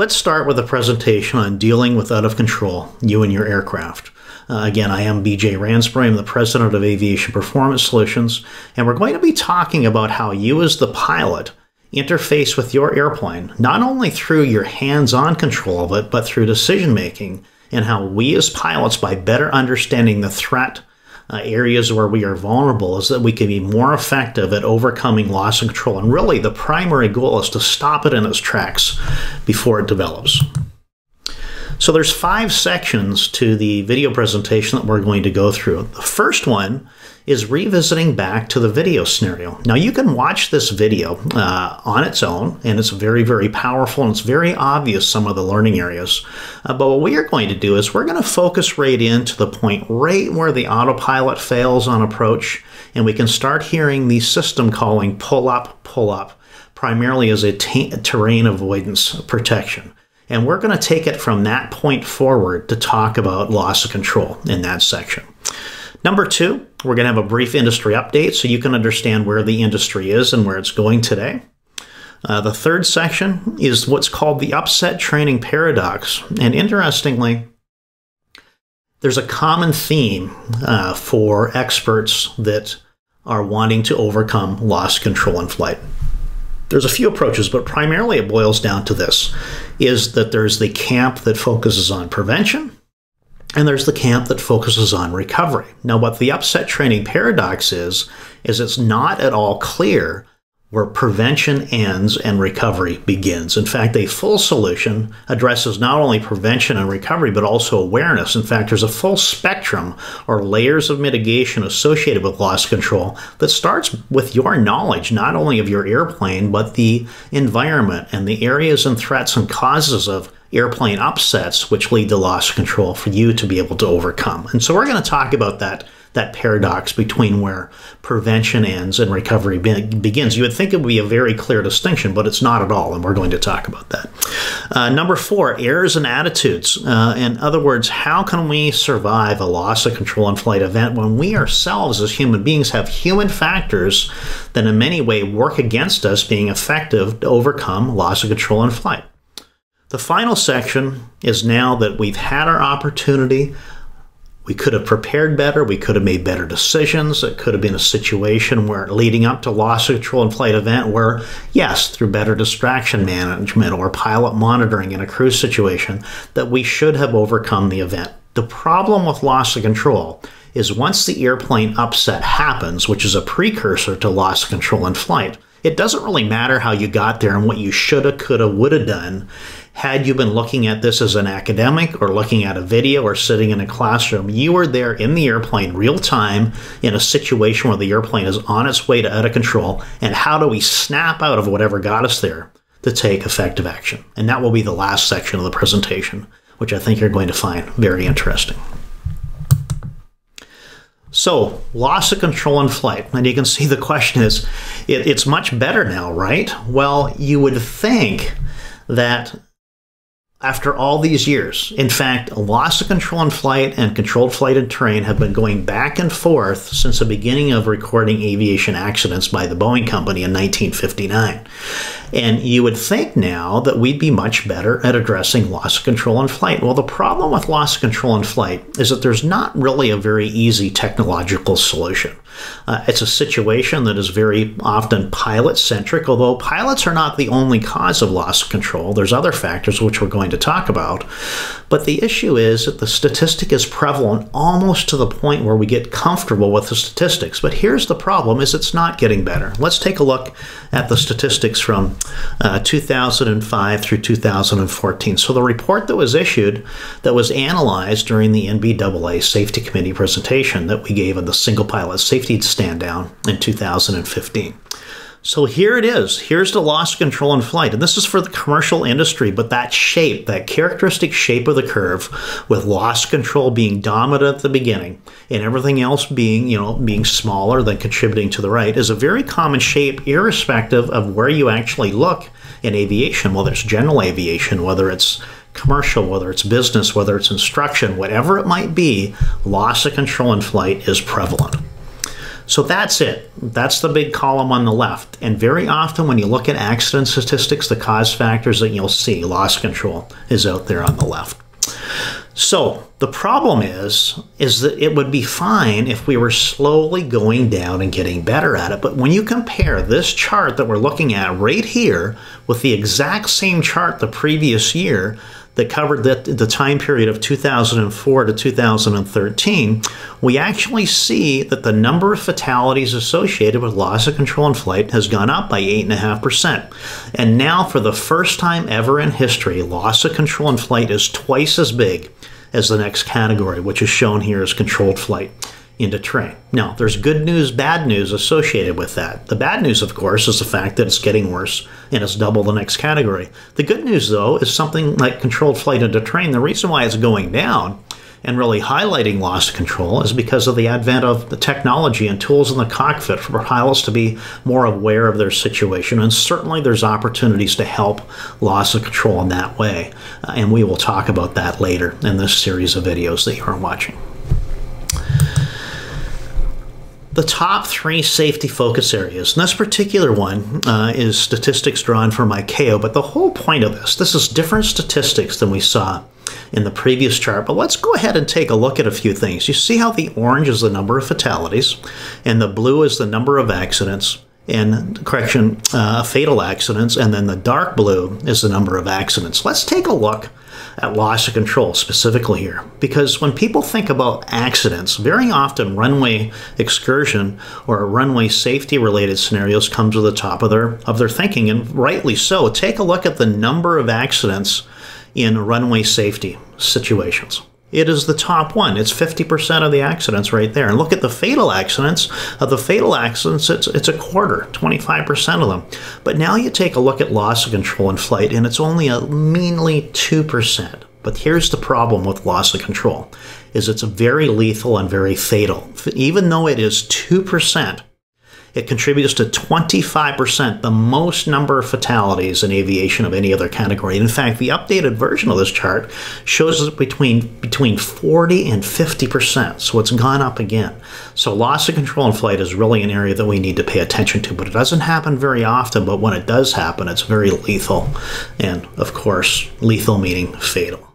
Let's start with a presentation on dealing with out of control, you and your aircraft. Uh, again, I am BJ Ransbury. I'm the president of Aviation Performance Solutions, and we're going to be talking about how you, as the pilot, interface with your airplane, not only through your hands on control of it, but through decision making, and how we, as pilots, by better understanding the threat uh, areas where we are vulnerable is that we can be more effective at overcoming loss of control. And really, the primary goal is to stop it in its tracks before it develops. So there's five sections to the video presentation that we're going to go through. The first one is revisiting back to the video scenario. Now you can watch this video uh, on its own and it's very, very powerful and it's very obvious some of the learning areas. Uh, but what we are going to do is we're going to focus right into the point right where the autopilot fails on approach and we can start hearing the system calling pull up, pull up, primarily as a terrain avoidance protection. And we're going to take it from that point forward to talk about loss of control in that section. Number two, we're going to have a brief industry update so you can understand where the industry is and where it's going today. Uh, the third section is what's called the upset training paradox. And interestingly, there's a common theme uh, for experts that are wanting to overcome loss control in flight. There's a few approaches, but primarily it boils down to this is that there's the camp that focuses on prevention and there's the camp that focuses on recovery. Now, what the upset training paradox is, is it's not at all clear where prevention ends and recovery begins. In fact, a full solution addresses not only prevention and recovery, but also awareness. In fact, there's a full spectrum or layers of mitigation associated with loss control that starts with your knowledge, not only of your airplane, but the environment and the areas and threats and causes of airplane upsets, which lead to loss control for you to be able to overcome. And so we're going to talk about that that paradox between where prevention ends and recovery be begins. You would think it would be a very clear distinction, but it's not at all, and we're going to talk about that. Uh, number four, errors and attitudes. Uh, in other words, how can we survive a loss of control in flight event when we ourselves as human beings have human factors that in many ways work against us being effective to overcome loss of control in flight? The final section is now that we've had our opportunity, we could have prepared better, we could have made better decisions. It could have been a situation where leading up to loss of control and flight event where, yes, through better distraction management or pilot monitoring in a cruise situation, that we should have overcome the event. The problem with loss of control is once the airplane upset happens, which is a precursor to loss of control in flight, it doesn't really matter how you got there and what you shoulda, coulda, woulda done had you been looking at this as an academic or looking at a video or sitting in a classroom, you were there in the airplane real time in a situation where the airplane is on its way to out of control. And how do we snap out of whatever got us there to take effective action? And that will be the last section of the presentation, which I think you're going to find very interesting. So, loss of control in flight. And you can see the question is it, it's much better now, right? Well, you would think that after all these years. In fact, loss of control in flight and controlled flight and terrain have been going back and forth since the beginning of recording aviation accidents by the Boeing Company in 1959. And you would think now that we'd be much better at addressing loss of control in flight. Well, the problem with loss of control in flight is that there's not really a very easy technological solution. Uh, it's a situation that is very often pilot centric, although pilots are not the only cause of loss of control. There's other factors which we're going to talk about. But the issue is that the statistic is prevalent almost to the point where we get comfortable with the statistics. But here's the problem is it's not getting better. Let's take a look at the statistics from uh, 2005 through 2014. So the report that was issued that was analyzed during the NBAA Safety Committee presentation that we gave in the single pilot safety stand down in 2015. So here it is. Here's the loss of control in flight. And this is for the commercial industry, but that shape, that characteristic shape of the curve with loss control being dominant at the beginning and everything else being, you know, being smaller than contributing to the right is a very common shape irrespective of where you actually look in aviation, whether it's general aviation, whether it's commercial, whether it's business, whether it's instruction, whatever it might be, loss of control in flight is prevalent. So that's it. That's the big column on the left. And very often when you look at accident statistics, the cause factors that you'll see, loss control, is out there on the left. So the problem is, is that it would be fine if we were slowly going down and getting better at it. But when you compare this chart that we're looking at right here with the exact same chart the previous year, that covered the, the time period of 2004 to 2013, we actually see that the number of fatalities associated with loss of control in flight has gone up by 8.5%. And now, for the first time ever in history, loss of control in flight is twice as big as the next category, which is shown here as controlled flight into terrain. Now, there's good news, bad news associated with that. The bad news, of course, is the fact that it's getting worse and it's double the next category. The good news, though, is something like controlled flight into terrain. The reason why it's going down and really highlighting loss of control is because of the advent of the technology and tools in the cockpit for pilots to be more aware of their situation. And certainly there's opportunities to help loss of control in that way. Uh, and we will talk about that later in this series of videos that you are watching. The top three safety focus areas. And this particular one uh, is statistics drawn from ICAO, but the whole point of this, this is different statistics than we saw in the previous chart. But let's go ahead and take a look at a few things. You see how the orange is the number of fatalities, and the blue is the number of accidents, and correction, uh, fatal accidents, and then the dark blue is the number of accidents. Let's take a look at loss of control specifically here. Because when people think about accidents, very often runway excursion or runway safety related scenarios come to the top of their of their thinking, and rightly so. Take a look at the number of accidents in runway safety situations. It is the top one. It's 50% of the accidents right there. And look at the fatal accidents. Of the fatal accidents, it's, it's a quarter, 25% of them. But now you take a look at loss of control in flight, and it's only a meanly 2%. But here's the problem with loss of control, is it's very lethal and very fatal. Even though it is 2%, it contributes to 25%, the most number of fatalities in aviation of any other category. In fact, the updated version of this chart shows it between, between 40 and 50%, so it's gone up again. So loss of control in flight is really an area that we need to pay attention to, but it doesn't happen very often, but when it does happen, it's very lethal, and of course, lethal meaning fatal.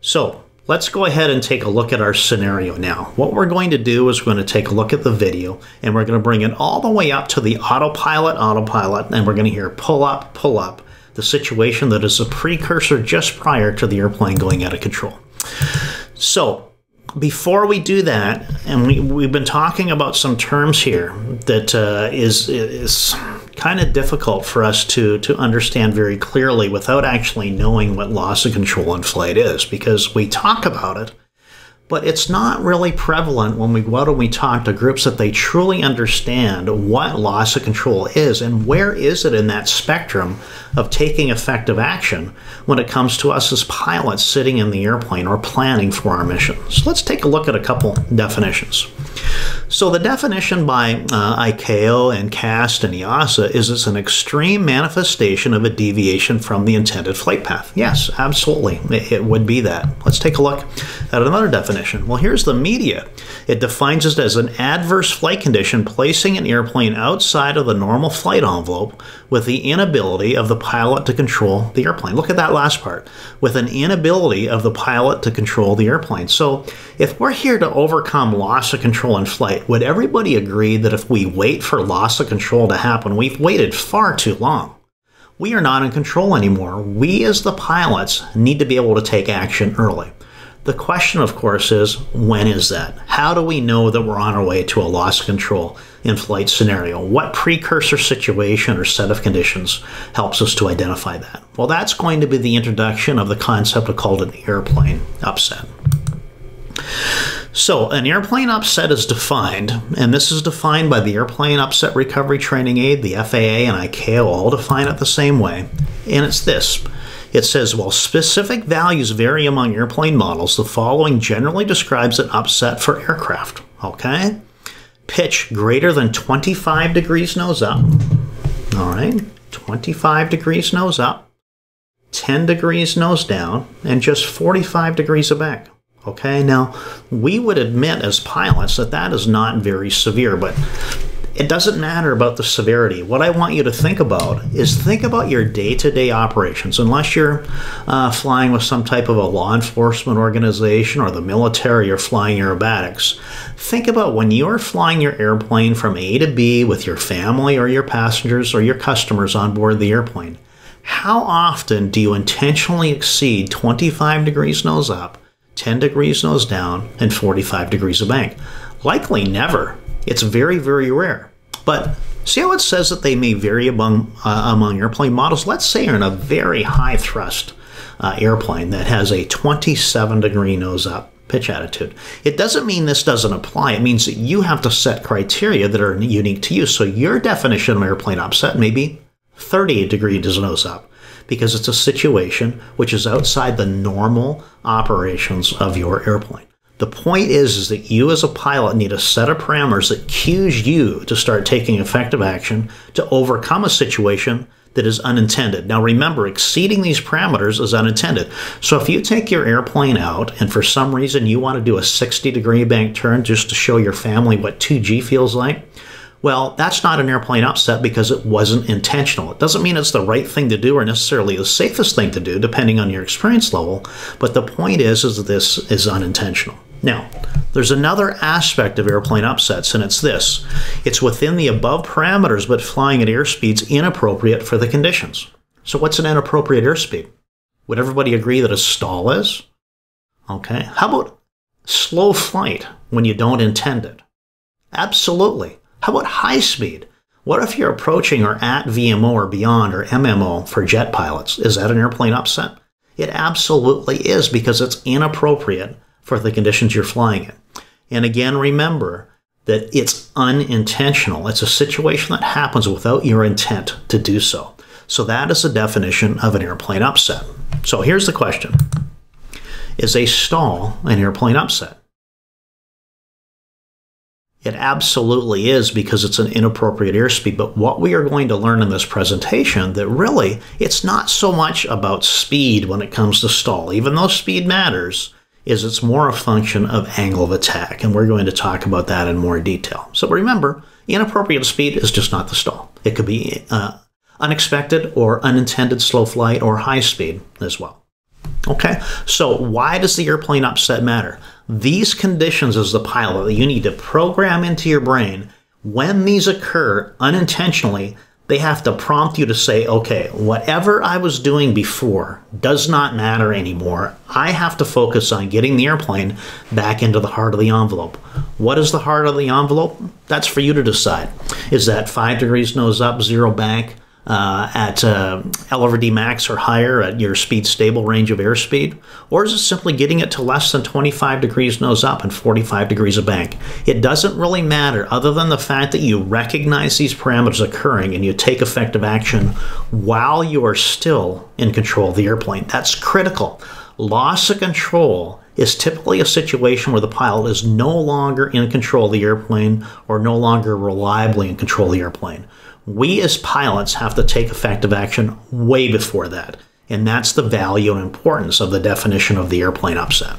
So, Let's go ahead and take a look at our scenario now. What we're going to do is we're going to take a look at the video and we're going to bring it all the way up to the autopilot, autopilot, and we're going to hear pull up, pull up, the situation that is a precursor just prior to the airplane going out of control. So before we do that, and we, we've been talking about some terms here that uh, is is kind of difficult for us to to understand very clearly without actually knowing what loss of control in flight is, because we talk about it but it's not really prevalent when we go out and we talk to groups that they truly understand what loss of control is and where is it in that spectrum of taking effective action when it comes to us as pilots sitting in the airplane or planning for our missions. So let's take a look at a couple definitions. So the definition by uh, ICAO and CAST and EASA is it's an extreme manifestation of a deviation from the intended flight path. Yes, absolutely, it, it would be that. Let's take a look at another definition definition? Well, here's the media. It defines it as an adverse flight condition placing an airplane outside of the normal flight envelope with the inability of the pilot to control the airplane. Look at that last part. With an inability of the pilot to control the airplane. So, if we're here to overcome loss of control in flight, would everybody agree that if we wait for loss of control to happen, we've waited far too long? We are not in control anymore. We, as the pilots, need to be able to take action early. The question, of course, is when is that? How do we know that we're on our way to a loss control in flight scenario? What precursor situation or set of conditions helps us to identify that? Well, that's going to be the introduction of the concept called an airplane upset. So, an airplane upset is defined, and this is defined by the Airplane Upset Recovery Training Aid, the FAA, and ICAO all define it the same way. And it's this it says, while specific values vary among airplane models, the following generally describes an upset for aircraft. Okay? Pitch greater than 25 degrees nose up. All right? 25 degrees nose up, 10 degrees nose down, and just 45 degrees aback. Okay, now we would admit as pilots that that is not very severe, but it doesn't matter about the severity. What I want you to think about is think about your day to day operations. Unless you're uh, flying with some type of a law enforcement organization or the military or flying aerobatics, think about when you are flying your airplane from A to B with your family or your passengers or your customers on board the airplane. How often do you intentionally exceed 25 degrees nose up, 10 degrees nose down, and 45 degrees of bank? Likely never. It's very, very rare. But see how it says that they may vary among, uh, among airplane models? Let's say you're in a very high thrust uh, airplane that has a 27 degree nose up pitch attitude. It doesn't mean this doesn't apply. It means that you have to set criteria that are unique to you. So your definition of airplane upset may be 30 degrees nose up because it's a situation which is outside the normal operations of your airplane. The point is, is that you as a pilot need a set of parameters that cues you to start taking effective action to overcome a situation that is unintended. Now remember, exceeding these parameters is unintended. So if you take your airplane out and for some reason you want to do a 60 degree bank turn just to show your family what 2G feels like, well, that's not an airplane upset because it wasn't intentional. It doesn't mean it's the right thing to do or necessarily the safest thing to do, depending on your experience level. But the point is, is that this is unintentional. Now, there's another aspect of airplane upsets, and it's this it's within the above parameters, but flying at airspeeds inappropriate for the conditions. So, what's an inappropriate airspeed? Would everybody agree that a stall is? Okay. How about slow flight when you don't intend it? Absolutely. How about high speed? What if you're approaching or at VMO or beyond or MMO for jet pilots? Is that an airplane upset? It absolutely is because it's inappropriate for the conditions you're flying in. And again, remember that it's unintentional. It's a situation that happens without your intent to do so. So that is the definition of an airplane upset. So here's the question. Is a stall an airplane upset? It absolutely is because it's an inappropriate airspeed. But what we are going to learn in this presentation that really it's not so much about speed when it comes to stall, even though speed matters is it's more a function of angle of attack, and we're going to talk about that in more detail. So remember, inappropriate speed is just not the stall. It could be uh, unexpected or unintended slow flight or high speed as well. Okay, so why does the airplane upset matter? These conditions as the pilot, that you need to program into your brain when these occur unintentionally, they have to prompt you to say, okay, whatever I was doing before does not matter anymore. I have to focus on getting the airplane back into the heart of the envelope. What is the heart of the envelope? That's for you to decide. Is that five degrees nose up, zero bank? Uh, at uh, L over D max or higher at your speed stable range of airspeed? Or is it simply getting it to less than 25 degrees nose up and 45 degrees of bank? It doesn't really matter other than the fact that you recognize these parameters occurring and you take effective action while you are still in control of the airplane. That's critical. Loss of control is typically a situation where the pilot is no longer in control of the airplane or no longer reliably in control of the airplane. We as pilots have to take effective action way before that. And that's the value and importance of the definition of the airplane upset.